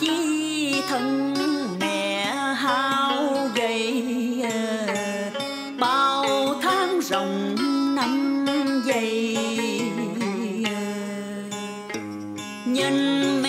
chi thân mẹ hao gầy ờ, bao tháng rồng năm dày ờ. nhân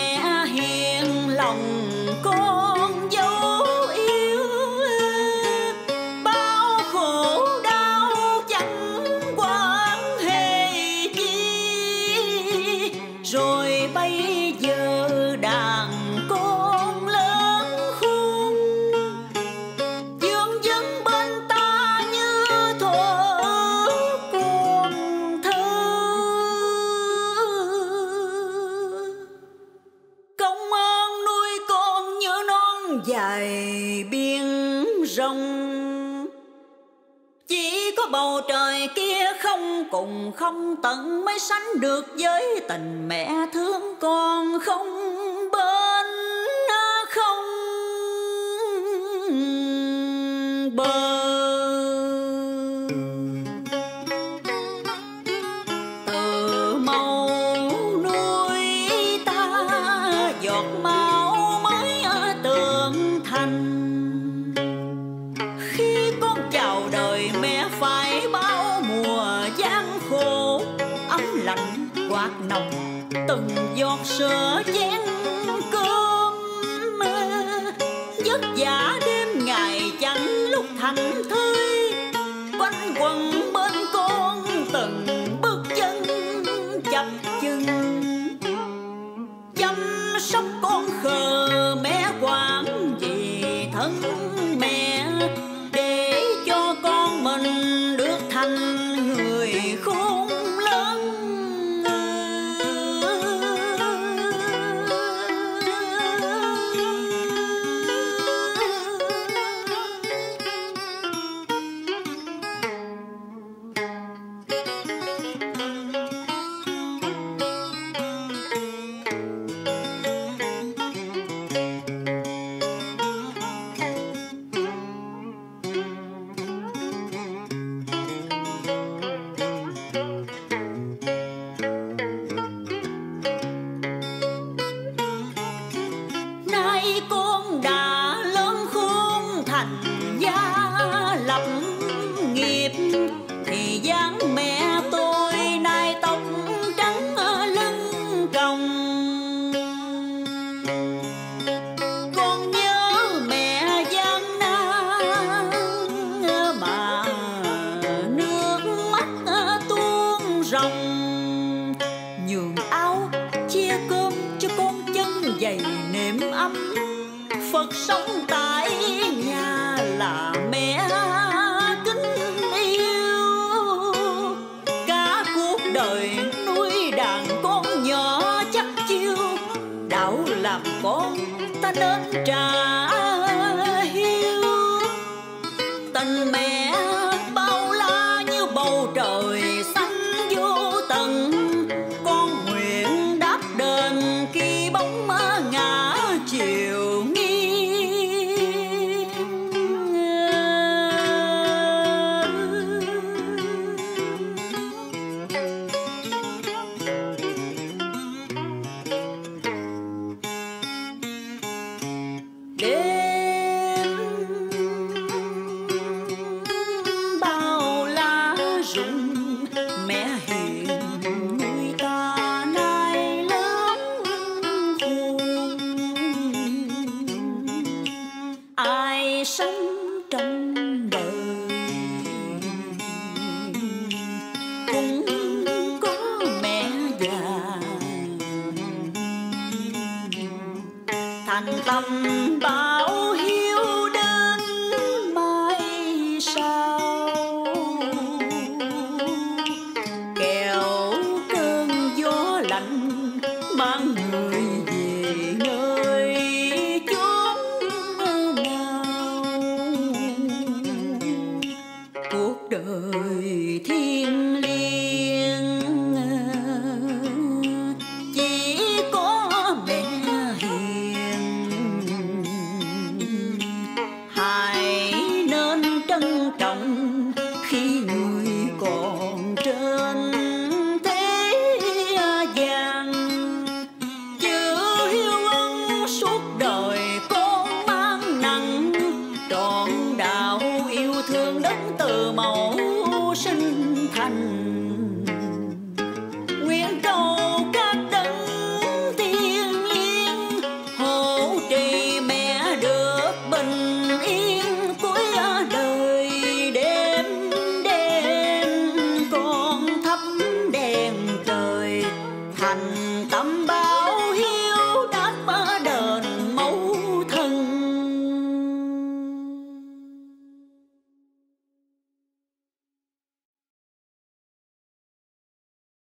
rộng chỉ có bầu trời kia không cùng không tận mới sánh được với tình mẹ thương con không. Bên à, không. Bờ từ màu giọt sữa chén cơm vất vả đêm ngày chẳng lúc thành thơi, quanh quẩn bên con từng bước chân chập chừng. Chăm sóc con khờ mẹ quản vì thân Phật sống tại nhà là mẹ kính yêu cả cuộc đời nuôi đàn con nhỏ chắc chiêu, đạo làm con ta nên trai. tầm bão hiu đến mai sau. Kẹo cơn gió lạnh ban người về nơi chốn nào cuộc đời